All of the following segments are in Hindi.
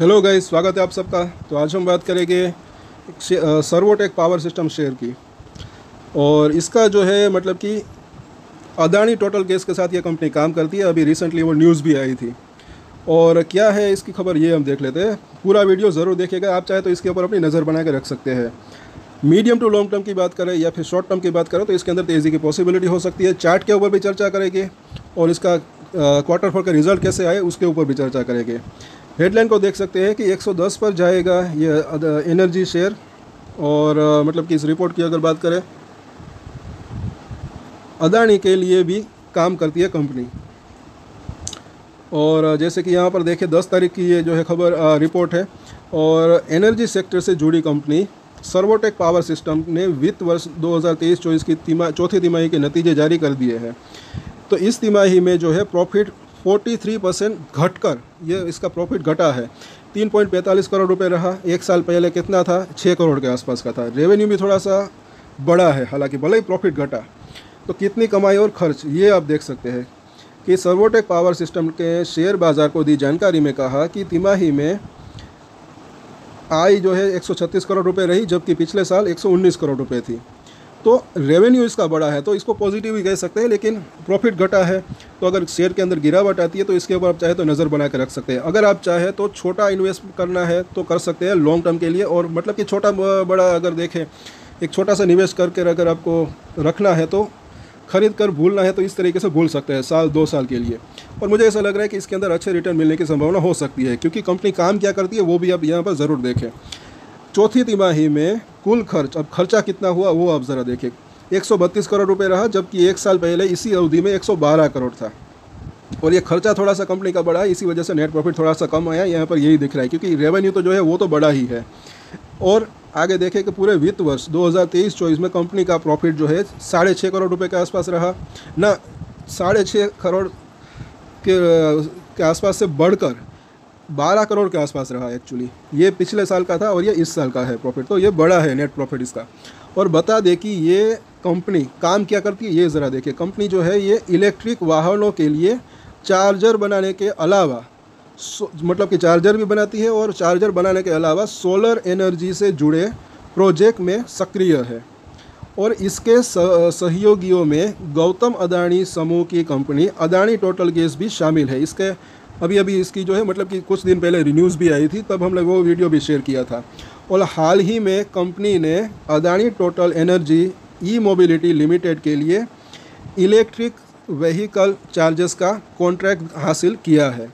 हेलो गाइस स्वागत है आप सबका। तो आज हम बात करेंगे सर्वोटेक पावर सिस्टम शेयर की। और इसका जो है मतलब कि अदानी टोटल गैस के साथ ये कंपनी काम करती है। अभी रिसेंटली वो न्यूज़ भी आई थी। और क्या है इसकी खबर, ये हम देख लेते हैं। पूरा वीडियो ज़रूर देखेगा आप चाहे तो इसके ऊपर अपनी नज़र बना के रख सकते हैं। मीडियम टू लॉन्ग टर्म की बात करें या फिर शॉर्ट टर्म की बात करें तो इसके अंदर तेज़ी की पॉसिबिलिटी हो सकती है। चार्ट के ऊपर भी चर्चा करेंगे। और इसका क्वार्टर फोर का रिज़ल्ट कैसे आए, उसके ऊपर भी चर्चा करेंगे। हेडलाइन को देख सकते हैं कि 110 पर जाएगा ये एनर्जी शेयर और मतलब कि इस रिपोर्ट की अगर बात करें, अदानी के लिए भी काम करती है कंपनी और जैसे कि यहाँ पर देखें 10 तारीख की ये जो है खबर रिपोर्ट है। और एनर्जी सेक्टर से जुड़ी कंपनी सर्वोटेक पावर सिस्टम ने वित्त वर्ष 2023-24 की तिमा, चौथी तिमाही के नतीजे जारी कर दिए हैं। तो इस तिमाही में जो है प्रॉफिट 43 परसेंट घटकर ये इसका प्रॉफिट घटा है। तीन पॉइंट पैंतालीस करोड़ रुपए रहा। एक साल पहले कितना था? छः करोड़ के आसपास का था। रेवेन्यू भी थोड़ा सा बड़ा है, हालाँकि भले ही प्रॉफिट घटा। तो कितनी कमाई और खर्च, ये आप देख सकते हैं कि सर्वोटेक पावर सिस्टम के शेयर बाज़ार को दी जानकारी में कहा कि तिमाही में आय जो है 136 करोड़ रुपए रही, जबकि पिछले साल 119 करोड़ रुपए थी। तो रेवेन्यू इसका बड़ा है तो इसको पॉजिटिव ही कह सकते हैं, लेकिन प्रॉफिट घटा है। तो अगर शेयर के अंदर गिरावट आती है तो इसके ऊपर आप चाहे तो नज़र बना कर रख सकते हैं। अगर आप चाहे तो छोटा इन्वेस्ट करना है तो कर सकते हैं लॉन्ग टर्म के लिए। और मतलब कि छोटा, बड़ा अगर देखें, एक छोटा सा निवेश करके अगर आपको रखना है तो खरीद कर भूलना है तो इस तरीके से भूल सकते हैं, साल, दो साल के लिए। और मुझे ऐसा लग रहा है कि इसके अंदर अच्छे रिटर्न मिलने की संभावना हो सकती है, क्योंकि कंपनी काम क्या करती है, वो भी आप यहाँ पर ज़रूर देखें। चौथी तिमाही में कुल खर्च अब खर्चा कितना हुआ वो आप ज़रा देखें। 132 करोड़ रुपए रहा जबकि एक साल पहले इसी अवधि में 112 करोड़ था। और ये खर्चा थोड़ा सा कंपनी का बढ़ा है इसी वजह से नेट प्रॉफिट थोड़ा सा कम आया यहाँ पर यही दिख रहा है क्योंकि रेवेन्यू तो जो है वो तो बड़ा ही है। और आगे देखें कि पूरे वित्त वर्ष 2023-24 में कंपनी का प्रॉफिट जो है साढ़े छः करोड़ रुपए के आसपास रहा। ना साढ़े छः करोड़ के, के आसपास से बढ़कर बारह करोड़ के आसपास रहा एक्चुअली ये पिछले साल का था और ये इस साल का है प्रॉफिट तो ये बड़ा है नेट प्रॉफिट इसका। और बता दें कि ये कंपनी काम क्या करती है, ये ज़रा देखिए। कंपनी जो है ये इलेक्ट्रिक वाहनों के लिए चार्जर बनाने के अलावा मतलब कि चार्जर भी बनाती है और चार्जर बनाने के अलावा सोलर एनर्जी से जुड़े प्रोजेक्ट में सक्रिय है। और इसके सहयोगियों में गौतम अदानी समूह की कंपनी अदानी टोटल गैस भी शामिल है। इसके अभी अभी इसकी जो है मतलब कि कुछ दिन पहले न्यूज़ भी आई थी, तब हम लोग वो वीडियो भी शेयर किया था। और हाल ही में कंपनी ने Adani Total energy e mobility limited के लिए इलेक्ट्रिक व्हीकल चार्जेस का कॉन्ट्रैक्ट हासिल किया है।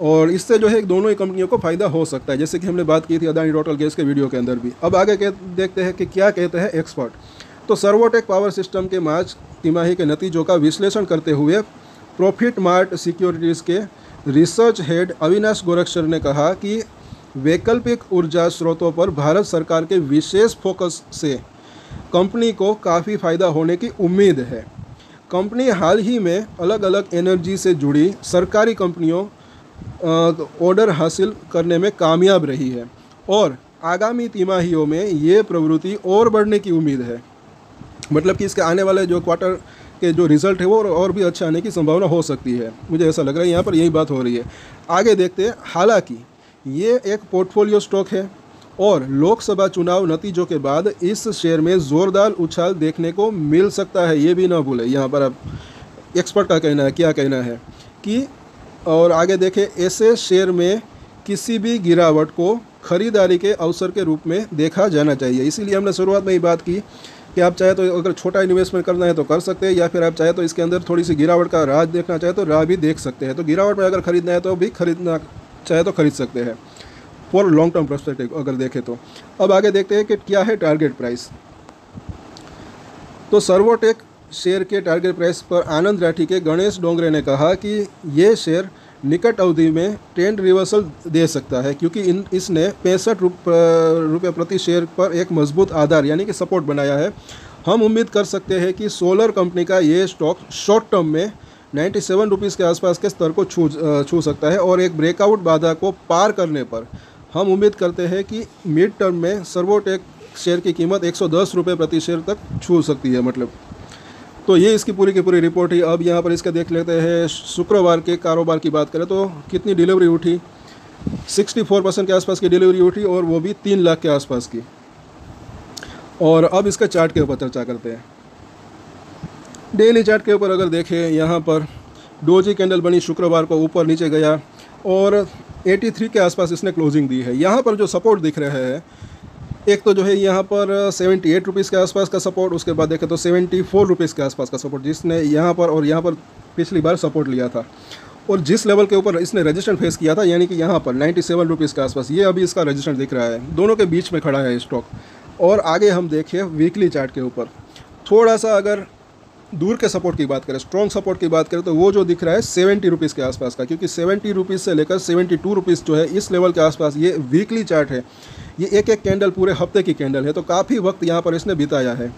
और इससे जो है, दोनों ही कंपनियों को फ़ायदा हो सकता है, जैसे कि हमने बात की थी अदानी टोटल गैस के वीडियो के अंदर भी। अब आगे कह, देखते हैं कि क्या कहते हैं एक्सपर्ट। तो सर्वोटेक पावर सिस्टम के मार्च तिमाही के नतीजों का विश्लेषण करते हुए प्रॉफिट मार्ट सिक्योरिटीज़ के रिसर्च हेड अविनाश गोरक्षर ने कहा कि वैकल्पिक ऊर्जा स्रोतों पर भारत सरकार के विशेष फोकस से कंपनी को काफ़ी फ़ायदा होने की उम्मीद है। कंपनी हाल ही में अलग अलग एनर्जी से जुड़ी सरकारी कंपनियों ऑर्डर हासिल करने में कामयाब रही है और आगामी तिमाहियों में ये प्रवृत्ति और बढ़ने की उम्मीद है। मतलब कि इसके आने वाले जो क्वार्टर के जो रिज़ल्ट है वो और भी अच्छा आने की संभावना हो सकती है। मुझे ऐसा लग रहा है, यहाँ पर यही बात हो रही है। आगे देखते हैं, हालाँकि ये एक पोर्टफोलियो स्टॉक है और लोकसभा चुनाव नतीजों के बाद इस शेयर में ज़ोरदार उछाल देखने को मिल सकता है, ये भी ना भूलें। यहाँ पर अब एक्सपर्ट का कहना है, क्या कहना है कि और आगे देखें, ऐसे शेयर में किसी भी गिरावट को खरीदारी के अवसर के रूप में देखा जाना चाहिए। इसीलिए हमने शुरुआत में ही बात की कि आप चाहे तो अगर छोटा इन्वेस्टमेंट करना है तो कर सकते हैं, या फिर आप चाहे तो इसके अंदर थोड़ी सी गिरावट का राज देखना चाहे तो राह भी देख सकते हैं। तो गिरावट में अगर खरीदना है तो भी खरीदना, चाहे तो खरीद सकते हैं फॉर लॉन्ग टर्म परस्पेक्टिव अगर देखें तो। अब आगे देखते हैं कि क्या है टारगेट प्राइस तो सर्वोटेक शेयर के टारगेट प्राइस पर आनंद राठी के गणेश डोंगरे ने कहा कि ये शेयर निकट अवधि में ट्रेंड रिवर्सल दे सकता है, क्योंकि इन, इसने पैंसठ रुपये प्रति शेयर पर एक मज़बूत आधार, यानी कि सपोर्ट बनाया है। हम उम्मीद कर सकते हैं कि सोलर कंपनी का ये स्टॉक शॉर्ट टर्म में नाइन्टी सेवन रुपीज़ के आसपास के स्तर को छू छू सकता है और एक ब्रेकआउट बाधा को पार करने पर हम उम्मीद करते हैं कि मिड टर्म में सर्वोटेक शेयर की कीमत एक सौ प्रति शेयर तक छू सकती है मतलब तो ये इसकी पूरी की पूरी रिपोर्ट है। अब यहाँ पर इसका देख लेते हैं, शुक्रवार के कारोबार की बात करें तो कितनी डिलीवरी उठी? 64 परसेंट के आसपास की डिलीवरी उठी और वो भी तीन लाख के आसपास की। और अब इसका चार्ट के ऊपर चर्चा करते हैं। डेली चार्ट के ऊपर अगर देखें, यहाँ पर डोजी कैंडल बनी शुक्रवार को ऊपर नीचे गया और 83 के आसपास इसने क्लोजिंग दी है। यहाँ पर जो सपोर्ट दिख रहा है एक तो जो है यहाँ पर सेवेंटी एट रुपीज़ के आसपास का सपोर्ट उसके बाद देखें तो सेवेंटी फोर रुपीज़ के आसपास का सपोर्ट जिसने यहाँ पर और यहाँ पर पिछली बार सपोर्ट लिया था। और जिस लेवल के ऊपर इसने रजिस्टर फेस किया था, यानी कि यहाँ पर नाइन्टी सेवन रुपीज़ के आसपास, ये अभी इसका रजिस्टर दिख रहा है। दोनों के बीच में खड़ा है स्टॉक और आगे हम देखें वीकली चार्ट के ऊपर। थोड़ा सा अगर दूर के सपोर्ट की बात करें स्ट्रॉन्ग सपोर्ट की बात करें तो वो जो दिख रहा है सेवेंटी रुपीज़ के आसपास का, क्योंकि सेवेंटी रुपीज़ से लेकर सेवेंटी टू रुपीज़ जो है, इस लेवल के आसपास ये वीकली चार्ट है। ये एक एक कैंडल पूरे हफ़्ते की कैंडल है तो काफ़ी वक्त यहाँ पर इसने बिताया है।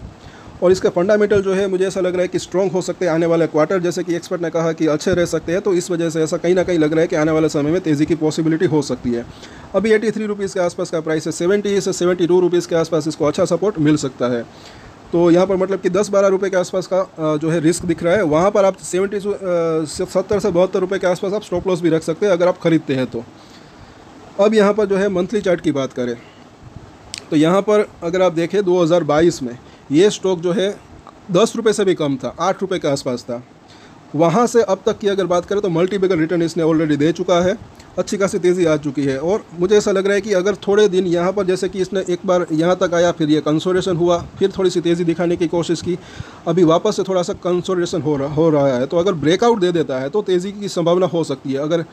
और इसके फंडामेंटल जो है, मुझे ऐसा लग रहा है कि स्ट्रॉन्ग हो सकते हैं आने वाले क्वार्टर जैसे कि एक्सपर्ट ने कहा कि अच्छे रह सकते हैं तो इस वजह से ऐसा कहीं ना कहीं लग रहा है कि आने वाले समय में तेज़ी की पॉसिबिलिटी हो सकती है। अभी एटी थ्री रुपीज़ के आसपास का प्राइस है सेवेंटी से सेवेंटी टू रुपीज़ के आसपास इसको अच्छा सपोर्ट मिल सकता है। तो यहाँ पर मतलब कि दस बारह रुपये के आसपास का जो है रिस्क दिख रहा है। वहाँ पर आप सेवेंटी सत्तर से बहत्तर रुपये के आसपास आप स्टॉप लॉस भी रख सकते हैं अगर आप खरीदते हैं तो। अब यहाँ पर जो है मंथली चार्ट की बात करें तो यहाँ पर अगर आप देखें 2022 में ये स्टॉक जो है दस रुपये से भी कम था, आठ रुपये के आसपास था। वहाँ से अब तक की अगर बात करें तो मल्टीबेगर रिटर्न इसने ऑलरेडी दे चुका है। अच्छी खासी तेज़ी आ चुकी है और मुझे ऐसा लग रहा है कि अगर थोड़े दिन यहाँ पर, जैसे कि इसने एक बार यहाँ तक आया, फिर ये कंसोलेशन हुआ, फिर थोड़ी सी तेज़ी दिखाने की कोशिश की, अभी वापस से थोड़ा सा कंसोलेशन हो रहा हो रहा है तो अगर ब्रेकआउट दे देता है तो तेज़ी की संभावना हो सकती है। अगर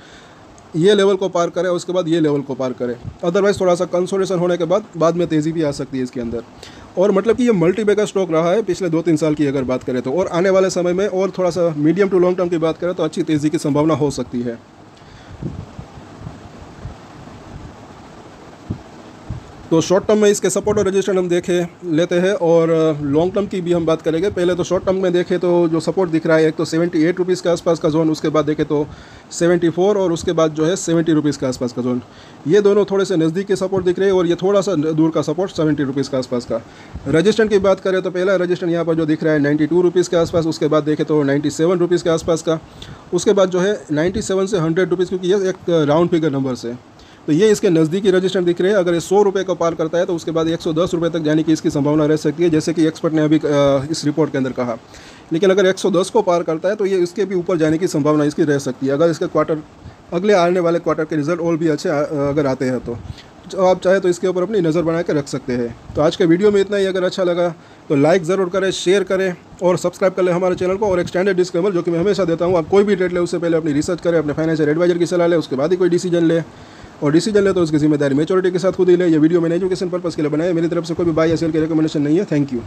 ये लेवल को पार करे, उसके बाद ये लेवल को पार करे। अदरवाइज़ थोड़ा सा कंसोलेशन होने के बाद बाद में तेज़ी भी आ सकती है इसके अंदर। और मतलब कि ये मल्टी बेगर स्टॉक रहा है, पिछले दो तीन साल की अगर बात करें तो। और आने वाले समय में और थोड़ा सा मीडियम टू लॉन्ग टर्म की बात करें तो अच्छी तेज़ी की संभावना हो सकती है। तो शॉर्ट टर्म में इसके सपोर्ट और रजिस्टर हम देखे, लेते हैं और लॉन्ग टर्म की भी हम बात करेंगे। पहले तो शॉर्ट टर्म में देखें तो जो सपोर्ट दिख रहा है, एक तो सेवेंटी एट रुपीज़ के आसपास का जोन उसके बाद देखें तो सेवेंटी फोर और उसके बाद जो है सेवेंटी रुपीज़ के आसपास का जोन ये दोनों थोड़े से नज़दीक के सपोर्ट दिख रहे हैं और ये थोड़ा सा दूर का सपोर्ट सेवेंटी रुपीज़ के आसपास का। रजिस्टर की बात करें तो पहला रजिस्टर यहाँ पर जो दिख रहा है नाइन्टी टू रुपीज़ के आसपास, उसके बाद देखें तो नाइन्टी सेवन रुपीज़ के आसपास का। उसके बाद जो है नाइन्टी सेवन से हंड्रेड रुपीज़ क्योंकि ये एक राउंड फिगर नंबर से। तो ये इसके नज़दीकी रजिस्टर दिख रहे हैं। अगर ये सौ रुपये को पार करता है तो उसके बाद एक सौ दस रुपये तक जाने की इसकी संभावना रह सकती है, जैसे कि एक्सपर्ट ने अभी इस रिपोर्ट के अंदर कहा। लेकिन अगर 110 को पार करता है तो ये इसके भी ऊपर जाने की संभावना इसकी रह सकती है। अगर इसके क्वार्टर, अगले आने वाले क्वार्टर के रिज़ल्ट और भी अच्छे अगर आते हैं तो तो आप चाहे तो इसके ऊपर अपनी नज़र बना के रख सकते हैं। तो आज के वीडियो में इतना ही। अगर अच्छा लगा तो लाइक ज़रूर करें, शेयर करें और सब्सक्राइब कर लें हमारे चैनल को। और एक स्टैंडर्ड डिस्क्लेमर, जो कि मैं हमेशा देता हूँ, आप कोई भी ट्रेड ले, उससे पहले अपनी रिसर्च करें, अपने फाइनेंशियल एडवाइजर की सलाह लें, उसके बाद ही कोई डिसीज़न ले। और डिसीज़न ले तो उसकी ज़िम्मेदारी मेचोरिटी के साथ खुद ही ले। ये वीडियो मैंने एजुकेशन पर्पज़ के लिए बनाया मेरी तरफ़ से कोई भी बाई या सेल की रिकमेंडेशन नहीं है। Thank you